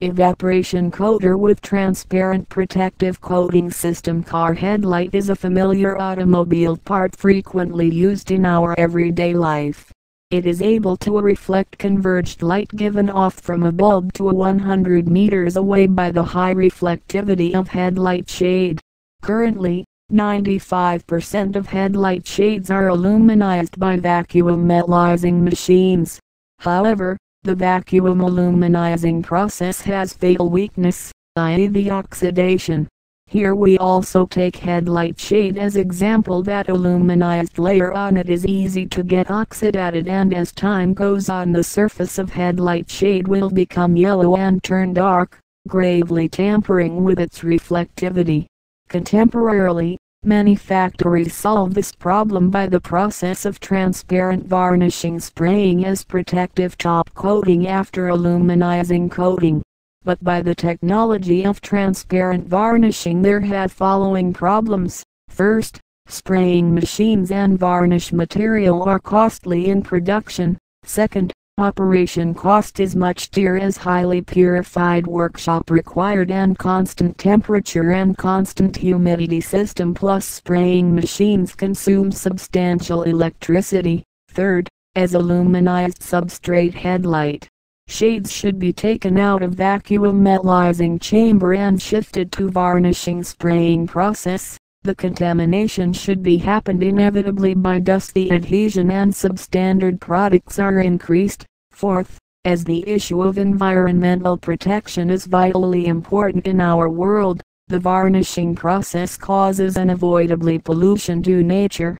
Evaporation coater with transparent protective coating system car headlight is a familiar automobile part frequently used in our everyday life. It is able to reflect converged light given off from a bulb to 100 meters away by the high reflectivity of headlight shade. Currently, 95% of headlight shades are aluminized by vacuum metallizing machines. However, the vacuum aluminizing process has fatal weakness, i.e. the oxidation. Here we also take headlight shade as example that aluminized layer on it is easy to get oxidated and as time goes on the surface of headlight shade will become yellow and turn dark, gravely tampering with its reflectivity. Contemporarily, many factories solve this problem by the process of transparent varnishing spraying as protective top coating after aluminizing coating but by the technology of transparent varnishing there had following problems. First, spraying machines and varnish material are costly in production. Second, operation cost is much dear as highly purified workshop required and constant temperature and constant humidity system plus spraying machines consume substantial electricity. Third, as aluminized substrate headlight Shades should be taken out of vacuum metallizing chamber and shifted to varnishing spraying process. The contamination should be happened inevitably by dusty adhesion and substandard products are increased. Fourth, as the issue of environmental protection is vitally important in our world, the varnishing process causes unavoidably pollution to nature.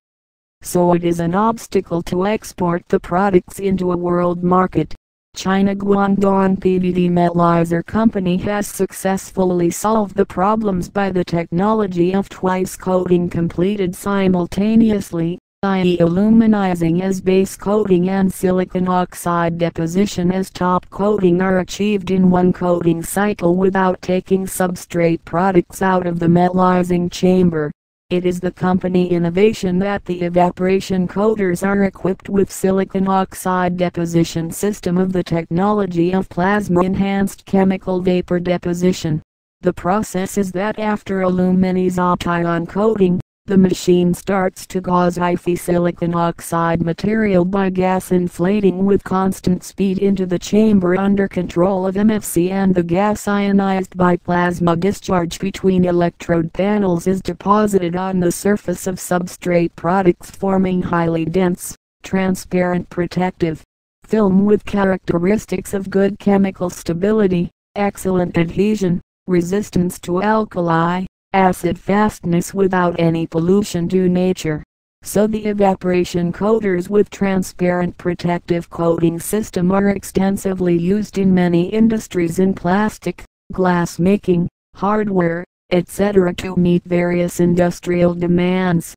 So it is an obstacle to export the products into a world market. China Guangdong PVD Metallizer Company has successfully solved the problems by the technology of twice coating completed simultaneously, i.e. aluminizing as base coating and silicon oxide deposition as top coating are achieved in one coating cycle without taking substrate products out of the metallizing chamber. It is the company innovation that the evaporation coaters are equipped with silicon oxide deposition system of the technology of plasma enhanced chemical vapor deposition. The process is that after aluminization coating, the machine starts to gasify silicon oxide material by gas inflating with constant speed into the chamber under control of MFC and the gas ionized by plasma discharge between electrode panels is deposited on the surface of substrate products forming highly dense, transparent protective film with characteristics of good chemical stability, excellent adhesion, resistance to alkali, acid fastness without any pollution to nature. So the evaporation coaters with transparent protective coating system are extensively used in many industries in plastic, glass making, hardware, etc. to meet various industrial demands.